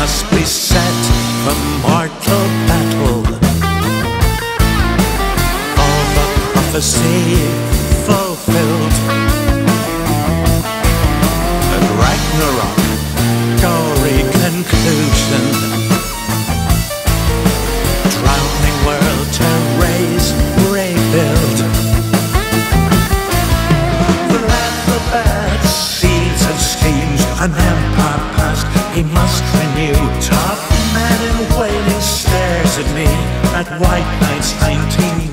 must be set for mortal battle. All the prophecy fulfilled. And Ragnarok, gory conclusion. Drowning world to raise, rebuild. The land an empire past he must renew. Tough man in waiting stares at me at White Nights 1990.